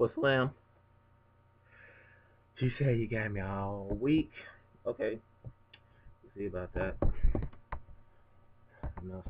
for slam? She said you got me all week. Okay. We'll see about that. Enough